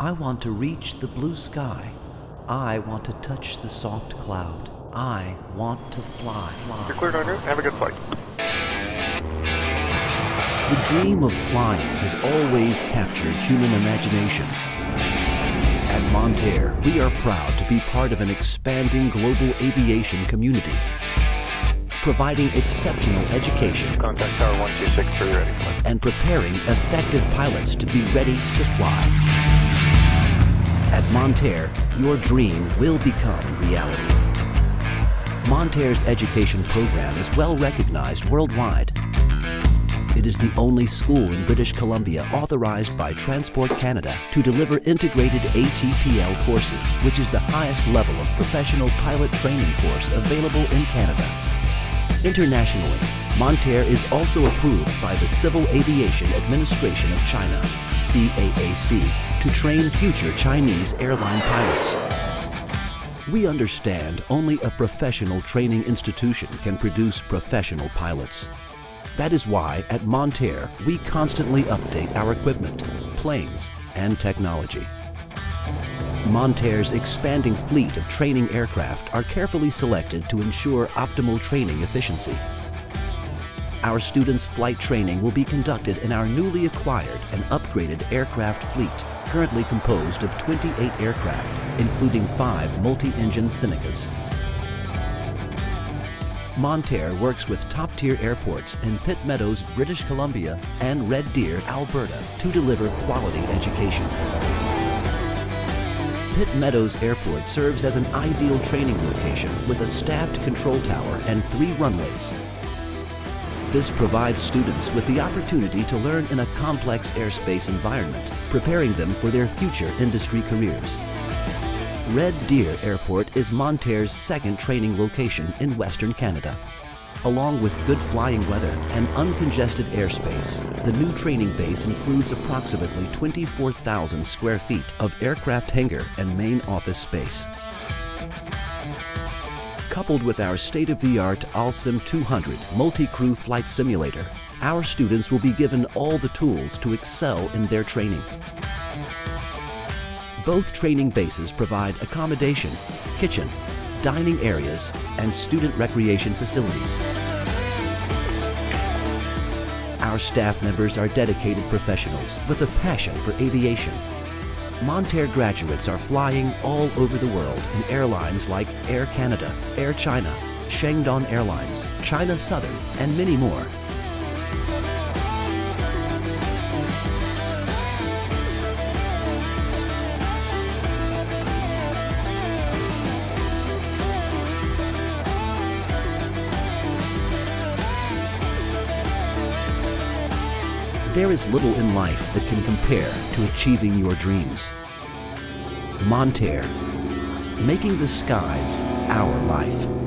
I want to reach the blue sky. I want to touch the soft cloud. I want to fly. You're cleared on route. Have a good flight. The dream of flying has always captured human imagination. At Montair, we are proud to be part of an expanding global aviation community, providing exceptional education Contact Tower 126 for your ready. and preparing effective pilots to be ready to fly. At Montair, your dream will become reality. Montair's education program is well recognized worldwide. It is the only school in British Columbia authorized by Transport Canada to deliver integrated ATPL courses, which is the highest level of professional pilot training course available in Canada. Internationally, Montair is also approved by the Civil Aviation Administration of China, CAAC, to train future Chinese airline pilots. We understand only a professional training institution can produce professional pilots. That is why at Montair, we constantly update our equipment, planes, and technology. Montair's expanding fleet of training aircraft are carefully selected to ensure optimal training efficiency. Our students' flight training will be conducted in our newly acquired and upgraded aircraft fleet, currently composed of 28 aircraft, including five multi-engine Senecas. Montair works with top-tier airports in Pitt Meadows, British Columbia and Red Deer, Alberta to deliver quality education. Pitt Meadows Airport serves as an ideal training location with a staffed control tower and three runways. This provides students with the opportunity to learn in a complex airspace environment, preparing them for their future industry careers. Red Deer Airport is Montair's second training location in Western Canada. Along with good flying weather and uncongested airspace, the new training base includes approximately 24,000 square feet of aircraft hangar and main office space. Coupled with our state-of-the-art Alsim 200 multi-crew flight simulator, our students will be given all the tools to excel in their training. Both training bases provide accommodation, kitchen, dining areas, and student recreation facilities. Our staff members are dedicated professionals with a passion for aviation. Montair graduates are flying all over the world in airlines like Air Canada, Air China, Shandong Airlines, China Southern, and many more. There is little in life that can compare to achieving your dreams. Montair, making the skies our life.